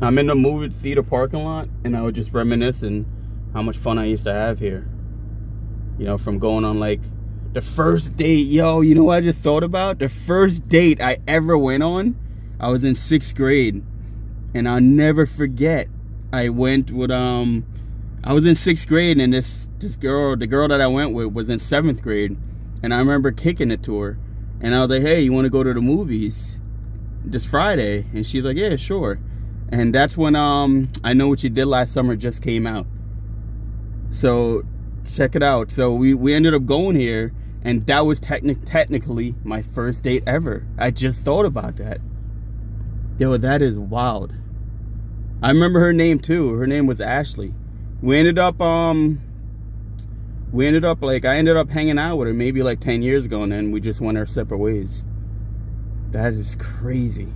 I'm in the movie theater parking lot and I was just reminiscing how much fun I used to have here. You know, from going on like the first date, yo, you know what I just thought about? The first date I ever went on, I was in sixth grade. And I'll never forget. I went with um I was in sixth grade and this this girl, the girl that I went with was in seventh grade. And I remember kicking it to her. And I was like, hey, you wanna go to the movies this Friday? And she's like, yeah, sure. And that's when um I Know What You Did Last Summer just came out. So check it out. So we, we ended up going here and that was techni- technically my first date ever. I just thought about that. Yo, that is wild. I remember her name too. Her name was Ashley. We ended up um we ended up like I ended up hanging out with her maybe like 10 years ago and then we just went our separate ways. That is crazy.